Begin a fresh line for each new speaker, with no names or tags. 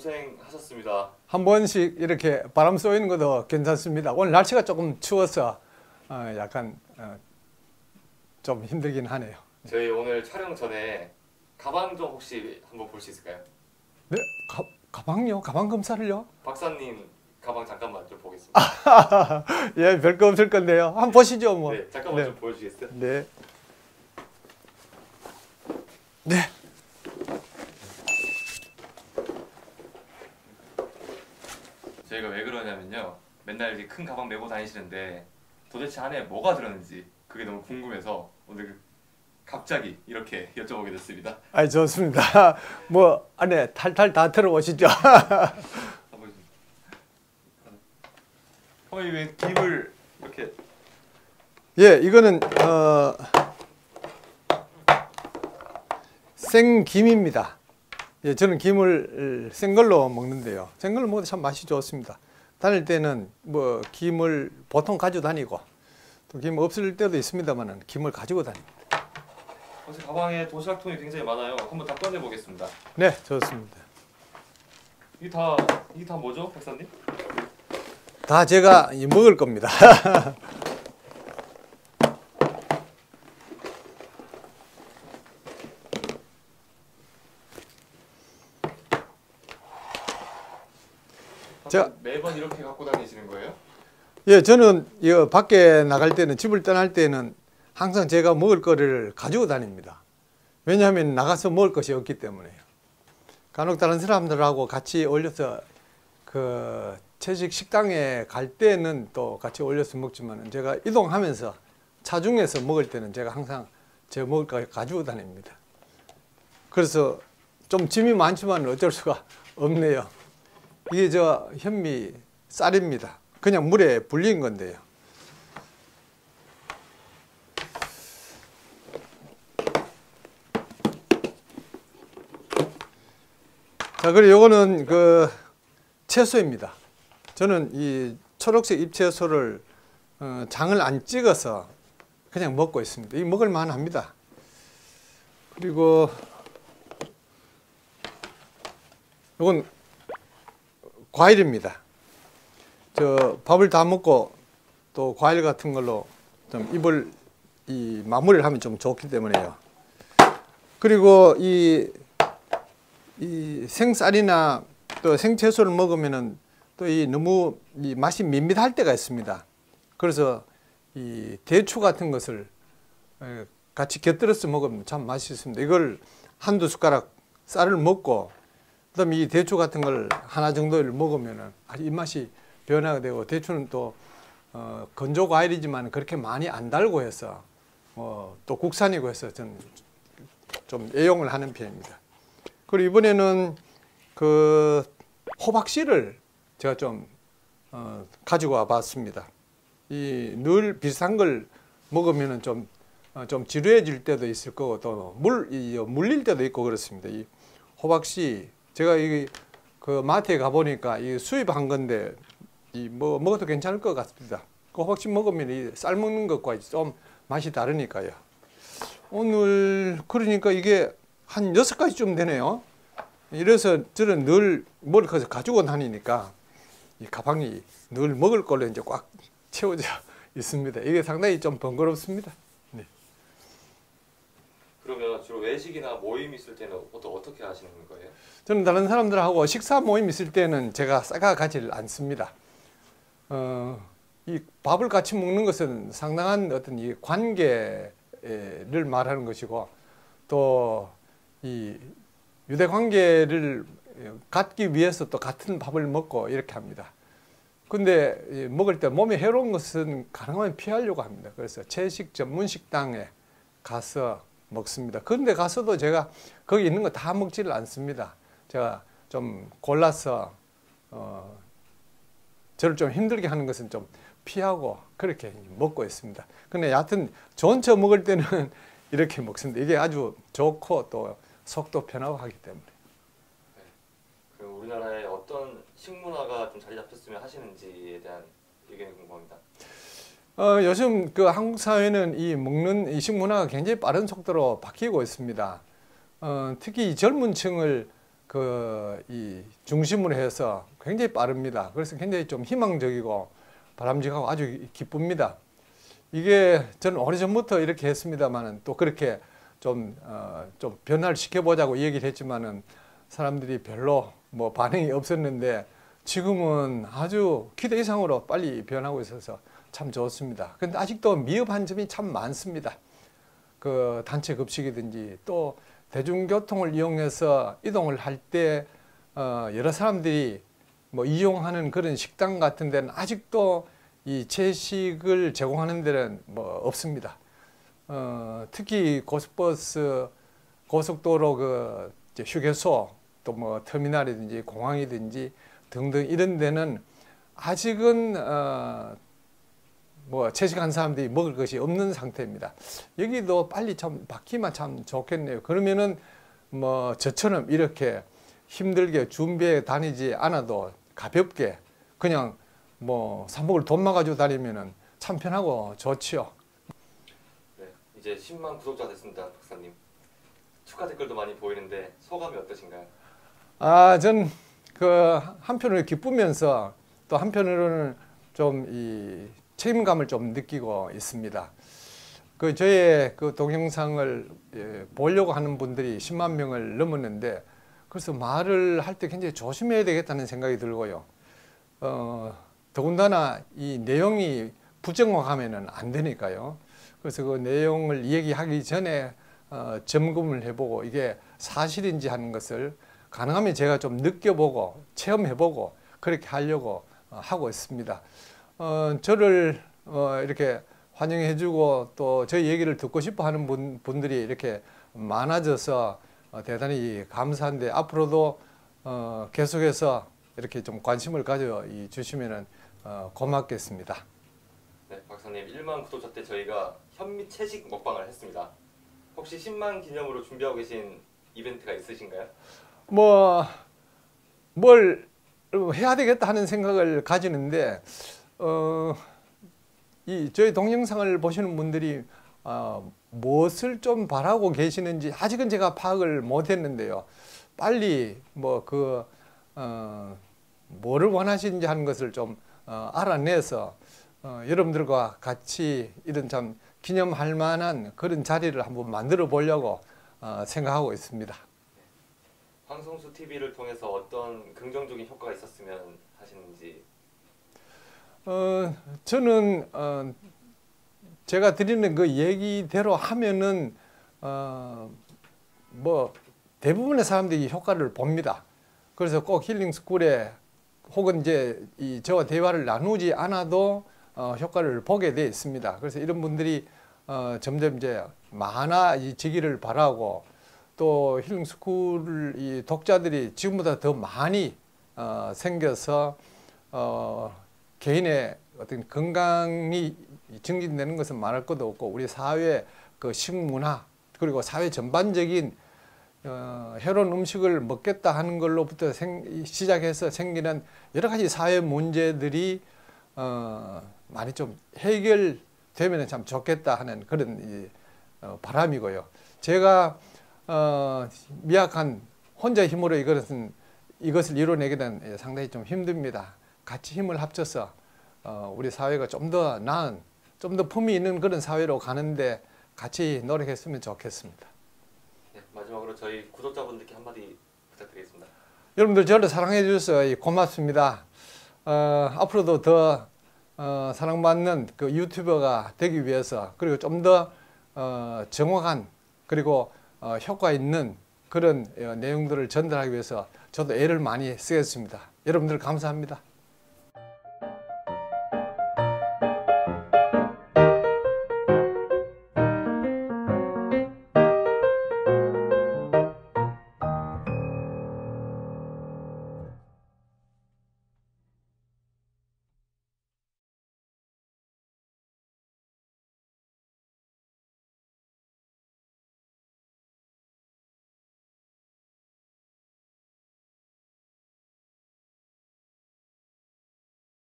고생하셨습니다.
한 번씩 이렇게 바람 쏘이는 것도 괜찮습니다. 오늘 날씨가 조금 추워서 어, 약간 어, 좀 힘들긴 하네요.
저희 오늘 촬영 전에 가방 좀 혹시 한번 볼 수 있을까요?
네, 가, 가방요? 가방 검사를요?
박사님 가방 잠깐만 좀 보겠습니다.
예, 별거 없을 건데요. 한번 보시죠, 뭐.
네, 잠깐만
네.
좀 보여주시겠어요?
네. 네.
저희가 왜 그러냐면요. 맨날 이렇게 큰 가방 메고 다니시는데 도대체 안에 뭐가 들었는지 그게 너무 궁금해서 오늘 그 갑자기 이렇게 여쭤보게 됐습니다.
아, 좋습니다. 뭐 안에 탈탈 다 들어오시죠.
어머니 왜 김을 이렇게
예, 이거는 어, 생김입니다. 예, 저는 김을 생걸로 먹는데요. 생걸로 먹어도 참 맛이 좋습니다. 다닐 때는 뭐 김을 보통 가지고 다니고 또 김 없을 때도 있습니다만은 김을 가지고 다닙니다.
어제 가방에 도시락통이 굉장히 많아요. 한번 다 꺼내 보겠습니다.
네, 좋습니다.
이게 다 이게 다 뭐죠, 박사님?
다 제가 이 먹을 겁니다. 자.
매번 이렇게 갖고 다니시는 거예요?
예, 저는 이 밖에 나갈 때는 집을 떠날 때는 항상 제가 먹을 거를 가지고 다닙니다. 왜냐하면 나가서 먹을 것이 없기 때문에요. 간혹 다른 사람들하고 같이 올려서 그 채식 식당에 갈 때는 또 같이 올려서 먹지만 제가 이동하면서 차중에서 먹을 때는 제가 항상 제 먹을 거 가지고 다닙니다. 그래서 좀 짐이 많지만 어쩔 수가 없네요. 이게 저 현미 쌀입니다. 그냥 물에 불린 건데요. 자, 그리고 요거는 그 채소입니다. 저는 이 초록색 잎채소를 어, 장을 안 찍어서 그냥 먹고 있습니다. 이 먹을 만 합니다. 그리고 요건 과일입니다. 저 밥을 다 먹고 또 과일 같은 걸로 좀 입을 이 마무리를 하면 좀 좋기 때문에요. 그리고 이, 이 생쌀이나 또 생채소를 먹으면은 또 이 너무 이 맛이 밋밋할 때가 있습니다. 그래서 이 대추 같은 것을 에, 같이 곁들여서 먹으면 참 맛있습니다. 이걸 한두 숟가락 쌀을 먹고 그다음에 이 대추 같은 걸 하나 정도를 먹으면은 입맛이 변화가 되고 대추는 또 어, 건조 과일이지만 그렇게 많이 안 달고 해서 어, 또 국산이고 해서 저는 좀 애용을 하는 편입니다. 그리고 이번에는 그 호박씨를 제가 좀 어, 가지고 와봤습니다. 이 늘 비싼 걸 먹으면은 좀, 어, 좀 지루해질 때도 있을 거고 또 물, 이, 물릴 때도 있고 그렇습니다. 이 호박씨 제가 이 그 마트에 가 보니까 이 수입한 건데 이 뭐 먹어도 괜찮을 것 같습니다. 그 호박씨 먹으면 이쌀 먹는 것과 좀 맛이 다르니까요. 오늘 그러니까 이게 한 여섯 가지쯤 되네요. 이래서 저는 늘뭘 가지고 다니니까 이 가방이 늘 먹을 걸로 이제 꽉 채워져 있습니다. 이게 상당히 좀 번거롭습니다. 네.
그러면 주로 외식이나 모임 있을 때는 보통 어떻게 하시는 거예요?
저는 다른 사람들하고 식사 모임 있을 때는 제가 싸가 가지를 않습니다. 어, 이 밥을 같이 먹는 것은 상당한 어떤 이 관계를 말하는 것이고 또 이 유대 관계를 갖기 위해서 또 같은 밥을 먹고 이렇게 합니다. 근데 이 먹을 때 몸에 해로운 것은 가능하면 피하려고 합니다. 그래서 채식 전문 식당에 가서 먹습니다. 그런데 가서도 제가 거기 있는 거 다 먹지를 않습니다. 제가 좀 골라서 어, 저를 좀 힘들게 하는 것은 좀 피하고 그렇게 먹고 있습니다. 근데 여하튼 차 먹을 때는 이렇게 먹습니다. 이게 아주 좋고 또 속도 편하고 하기 때문에.
그럼 우리나라에 어떤 식문화가 좀 자리 잡혔으면 하시는지에 대한 의견이 궁금합니다.
어, 요즘 그 한국 사회는 이 먹는 이 식 문화가 굉장히 빠른 속도로 바뀌고 있습니다. 어, 특히 이 젊은 층을 그 이 중심으로 해서 굉장히 빠릅니다. 그래서 굉장히 좀 희망적이고 바람직하고 아주 기쁩니다. 이게 저는 오래전부터 이렇게 했습니다만은 또 그렇게 좀, 어, 좀 변화를 시켜보자고 얘기를 했지만은 사람들이 별로 뭐 반응이 없었는데 지금은 아주 기대 이상으로 빨리 변하고 있어서 참 좋습니다. 근데 아직도 미흡한 점이 참 많습니다. 그 단체 급식이든지 또 대중교통을 이용해서 이동을 할때 어, 여러 사람들이 뭐 이용하는 그런 식당 같은 데는 아직도 이 채식을 제공하는 데는 뭐 없습니다. 어, 특히 고속버스, 고속도로 그 휴게소 또 뭐 터미널이든지 공항이든지 등등 이런 데는 아직은 어, 뭐 채식한 사람들이 먹을 것이 없는 상태입니다. 여기도 빨리 참 바뀌면 참 좋겠네요. 그러면은 뭐 저처럼 이렇게 힘들게 준비해 다니지 않아도 가볍게 그냥 뭐 삼복을 돈만 가지고 다니면은 참 편하고 좋지요.
네, 이제 10만 구독자 됐습니다, 박사님. 축하 댓글도 많이 보이는데 소감이 어떠신가요?
아, 전 그 한편으로 기쁘면서 또 한편으로는 좀 이 책임감을 좀 느끼고 있습니다. 그 저의 그 동영상을 예, 보려고 하는 분들이 10만 명을 넘었는데 그래서 말을 할 때 굉장히 조심해야 되겠다는 생각이 들고요. 어, 더군다나 이 내용이 부정확하면은 안 되니까요. 그래서 그 내용을 얘기하기 전에 어, 점검을 해보고 이게 사실인지 하는 것을 가능하면 제가 좀 느껴보고 체험해보고 그렇게 하려고 어, 하고 있습니다. 어, 저를 어, 이렇게 환영해주고 또 저희 얘기를 듣고 싶어 하는 분, 분들이 이렇게 많아져서 어, 대단히 감사한데 앞으로도 어, 계속해서 이렇게 좀 관심을 가져 주시면 어, 고맙겠습니다.
네, 박사님 1만 구독자 때 저희가 현미 채식 먹방을 했습니다. 혹시 10만 기념으로 준비하고 계신 이벤트가 있으신가요?
뭐, 뭘 해야 되겠다 하는 생각을 가지는데, 어, 이 저희 동영상을 보시는 분들이 어, 무엇을 좀 바라고 계시는지 아직은 제가 파악을 못했는데요. 빨리 뭐그 어, 뭐를 원하시는지 하는 것을 좀 어, 알아내서 어, 여러분들과 같이 이런 참 기념할 만한 그런 자리를 한번 만들어 보려고 어, 생각하고 있습니다.
황성수 TV를 통해서 어떤 긍정적인 효과가 있었으면 하시는지
어, 저는 어, 제가 드리는 그 얘기대로 하면은 어, 뭐 대부분의 사람들이 효과를 봅니다. 그래서 꼭 힐링 스쿨에 혹은 이제 이 저와 대화를 나누지 않아도 어, 효과를 보게 돼 있습니다. 그래서 이런 분들이 어, 점점 이제 많아지기를 바라고 또 힐링 스쿨 이 독자들이 지금보다 더 많이 어, 생겨서 어, 개인의 어떤 건강이 증진되는 것은 말할 것도 없고 우리 사회 그 식문화 그리고 사회 전반적인 어, 해로운 음식을 먹겠다 하는 걸로부터 생, 시작해서 생기는 여러 가지 사회 문제들이 어, 많이 좀 해결되면 참 좋겠다 하는 그런 이, 어, 바람이고요. 제가 어, 미약한 혼자 힘으로 이것은 이것을 이뤄내기는 상당히 좀 힘듭니다. 같이 힘을 합쳐서 어, 우리 사회가 좀 더 나은, 좀 더 품이 있는 그런 사회로 가는데 같이 노력했으면 좋겠습니다.
네, 마지막으로 저희 구독자분들께 한마디 부탁드리겠습니다.
여러분들 저를 사랑해 주셔서 고맙습니다. 어, 앞으로도 더 어, 사랑받는 그 유튜버가 되기 위해서 그리고 좀더 어, 정확한 그리고 어, 효과 있는 그런 어, 내용들을 전달하기 위해서 저도 애를 많이 쓰겠습니다. 여러분들 감사합니다.